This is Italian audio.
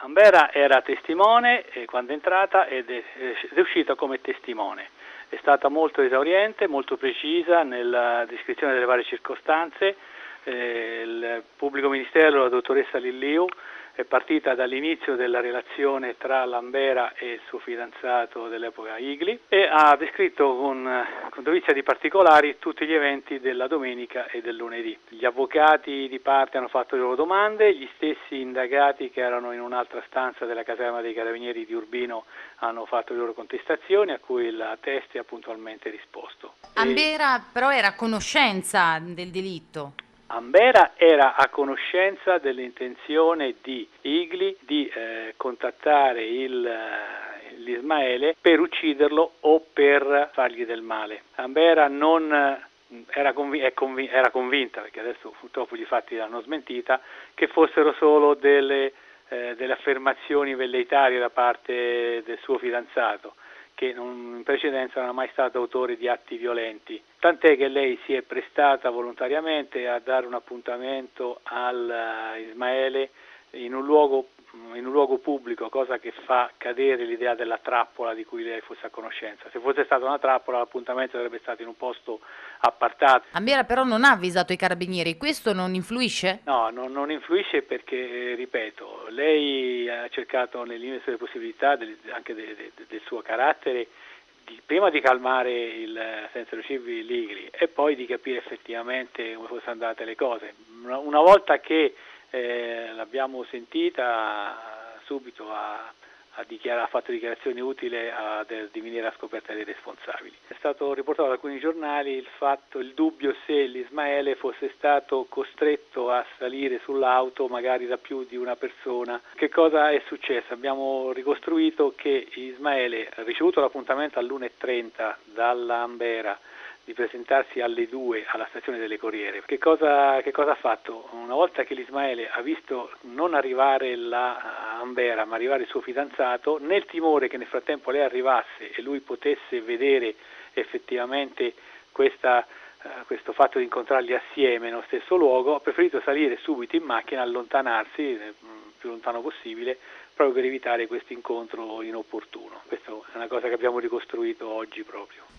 Ambera era testimone eh, quando è entrata ed è, è uscita come testimone. È stata molto esauriente, molto precisa nella descrizione delle varie circostanze. Eh, il pubblico ministero, la dottoressa Lilliu, è partita dall'inizio della relazione tra Lambera e il suo fidanzato dell'epoca Igli e ha descritto con, con dovizia di particolari tutti gli eventi della domenica e del lunedì. Gli avvocati di parte hanno fatto le loro domande, gli stessi indagati che erano in un'altra stanza della caserma dei carabinieri di Urbino hanno fatto le loro contestazioni a cui la Testi ha puntualmente risposto. Ambera e... però era a conoscenza del delitto? Ambera era a conoscenza dell'intenzione di Igli di eh, contattare il, eh, l'Ismaele per ucciderlo o per fargli del male. Ambera non eh, era, conv- conv- era, convinta, perché adesso purtroppo gli fatti l'hanno smentita, che fossero solo delle, eh, delle affermazioni velleitarie da parte del suo fidanzato che in precedenza non è mai stato autore di atti violenti, tant'è che lei si è prestata volontariamente a dare un appuntamento al uh, Ismaele in un luogo in un luogo pubblico, cosa che fa cadere l'idea della trappola di cui lei fosse a conoscenza. Se fosse stata una trappola l'appuntamento sarebbe stato in un posto appartato. Ambera però non ha avvisato i carabinieri, questo non influisce? No, non, non influisce perché, ripeto, lei ha cercato nelle limiti delle possibilità del, anche de, de, de, del suo carattere di, prima di calmare il senso Lucivi Ligri e poi di capire effettivamente come fossero andate le cose. Una, una volta che eh, l'abbiamo sentita subito a, a, dichiara, ha fatto dichiarazioni utili a, di venire a scoperta dei responsabili. È stato riportato da alcuni giornali il, fatto, il dubbio se l'Ismaele fosse stato costretto a salire sull'auto magari da più di una persona. Che cosa è successo? Abbiamo ricostruito che Ismaele ha ricevuto l'appuntamento all'1.30 dalla Ambera di presentarsi alle 2 alla stazione delle Corriere. Che cosa, che cosa ha fatto? Una volta che l'Ismaele ha visto non arrivare la Ambera ma arrivare il suo fidanzato, nel timore che nel frattempo lei arrivasse e lui potesse vedere effettivamente questa, uh, questo fatto di incontrarli assieme nello stesso luogo, ha preferito salire subito in macchina, allontanarsi il più lontano possibile proprio per evitare questo incontro inopportuno. Questa è una cosa che abbiamo ricostruito oggi proprio.